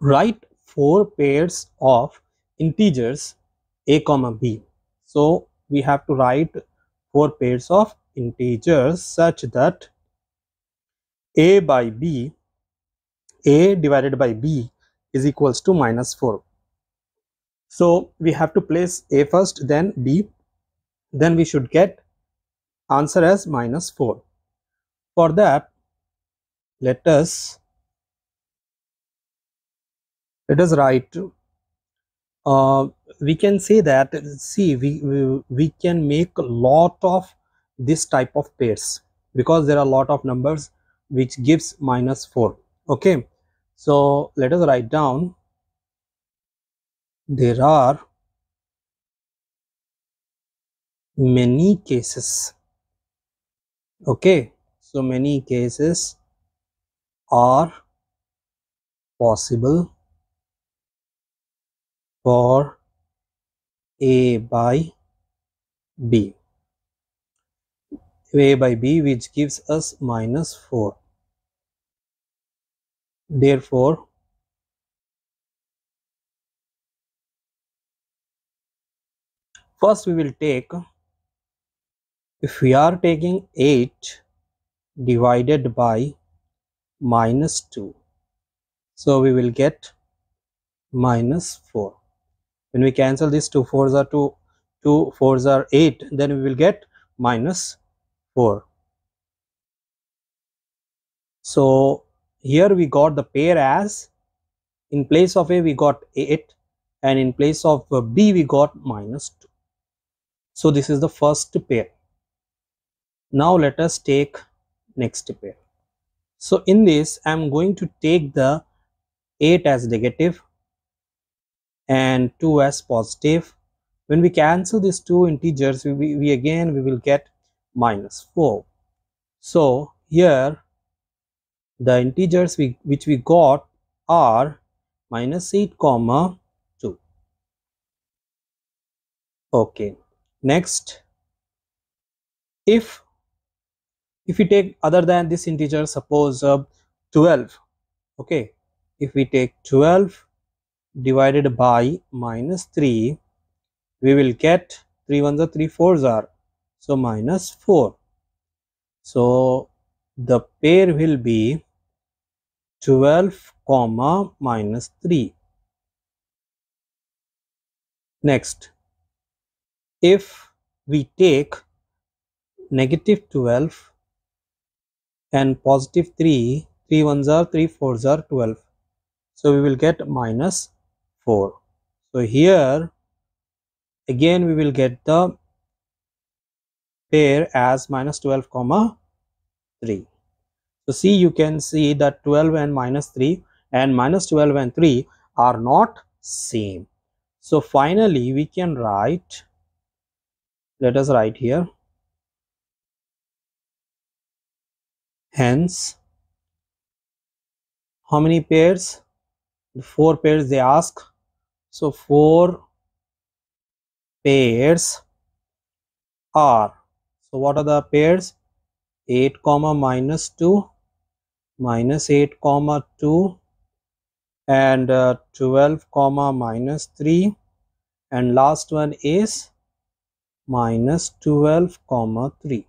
write four pairs of integers a comma b. So we have to write four pairs of integers such that a by b a divided by b is equals to minus 4 so we have to place a first then b. Then we should get answer as minus 4 for that let us let us write uh, we can say that see we, we we can make a lot of this type of pairs because there are a lot of numbers which gives minus 4 okay? So let us write down there are many cases okay? So many cases are possible for a by b. A by b which gives us minus 4 therefore first we will take if we are taking 8 divided by minus 2 so we will get minus 4 when we cancel this 2 4s are 2 2 4s are 8 then we will get minus 4 so here we got the pair as in place of a we got 8 and in place of b we got minus 2 so this is the first pair. Now let us take next pair. So in this i am going to take the 8 as negative and 2 as positive. When we cancel these two integers we, we again we will get minus 4 so here the integers we, which we got are minus 8 comma 2 okay next. If if we take other than this integer suppose uh, 12 okay if we take 12 divided by minus 3 we will get 3 ones are 3 fours are. So minus 4 so the pair will be 12 comma minus 3 next if we take negative 12 and positive 3 3 ones are 3 fours are 12 so we will get minus 4 so here again we will get the pair as minus 12 comma 3 so see you can see that 12 and minus 3 and minus 12 and 3 are not same. So finally we can write let us write here. Hence how many pairs? The four pairs they ask so four pairs are so what are the pairs? 8 comma minus 2 minus 8 comma 2 and uh, 12 comma minus 3 and last one is minus 12 comma 3